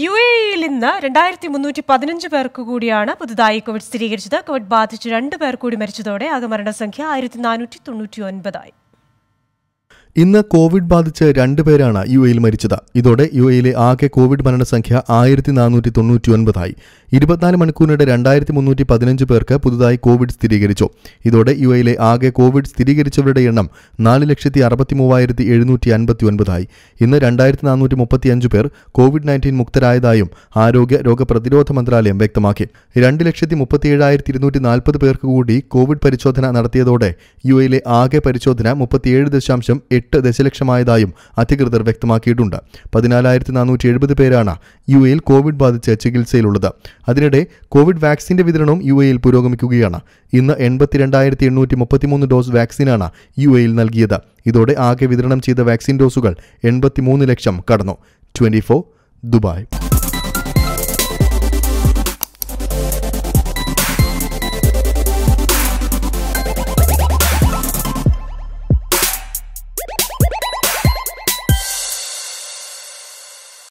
U A ഇയിൽ ഇന്ന് രണ്ടായിരത്തി മുന്നൂറ്റി പതിനഞ്ച് പേർക്ക് കൂടിയാണ് പുതുതായി കോവിഡ് സ്ഥിരീകരിച്ചത്. കോവിഡ് ബാധിച്ച് രണ്ട് പേർ കൂടി മരിച്ചതോടെ ആകെ മരണസംഖ്യ ആയിരത്തി നാനൂറ്റി തൊണ്ണൂറ്റി ഒൻപതായി ഇന്ന് കോവിഡ് ബാധിച്ച് രണ്ടുപേരാണ് യു എയിൽ മരിച്ചത്. ഇതോടെ യു എയിലെ ആകെ കോവിഡ് മരണസംഖ്യ ആയിരത്തി നാനൂറ്റി തൊണ്ണൂറ്റി ഒൻപതായി ഇരുപത്തിനാല് മണിക്കൂറിനിടെ രണ്ടായിരത്തി മുന്നൂറ്റി പതിനഞ്ച് പേർക്ക് പുതുതായി കോവിഡ് സ്ഥിരീകരിച്ചു. ഇതോടെ യു എയിലെ ആകെ കോവിഡ് സ്ഥിരീകരിച്ചവരുടെ എണ്ണം നാല് ലക്ഷത്തി അറുപത്തി മൂവായിരത്തി എഴുന്നൂറ്റി അൻപത്തി ഒൻപതായി ഇന്ന് രണ്ടായിരത്തി നാനൂറ്റി മുപ്പത്തിയഞ്ച് പേർ കോവിഡ് നയന്റീൻ മുക്തരായതായും ആരോഗ്യ രോഗപ്രതിരോധ മന്ത്രാലയം വ്യക്തമാക്കി. രണ്ട് ലക്ഷത്തി മുപ്പത്തിയേഴായിരത്തി ഇരുന്നൂറ്റി നാൽപ്പത് പേർക്ക് കൂടി കോവിഡ് പരിശോധന നടത്തിയതോടെ യു എയിലെ ആകെ പരിശോധന മുപ്പത്തിയേഴ് ദശാംശം എട്ട് ദശലക്ഷമായതായും അധികൃതർ വ്യക്തമാക്കിയിട്ടുണ്ട്. പതിനാലായിരത്തി നാനൂറ്റി എഴുപത് പേരാണ് യു എയിൽ കോവിഡ് ബാധിച്ച് ചികിത്സയിലുള്ളത്. അതിനിടെ കോവിഡ് വാക്സിന്റെ വിതരണവും യു എയിൽ പുരോഗമിക്കുകയാണ്. ഇന്ന് എൺപത്തിരണ്ടായിരത്തി എണ്ണൂറ്റി മുപ്പത്തിമൂന്ന് ഡോസ് വാക്സിനാണ് യു എയിൽ നൽകിയത്. ഇതോടെ ആകെ വിതരണം ചെയ്ത വാക്സിൻ ഡോസുകൾ എൺപത്തിമൂന്ന് ലക്ഷം കടന്നു. Twenty Dubai.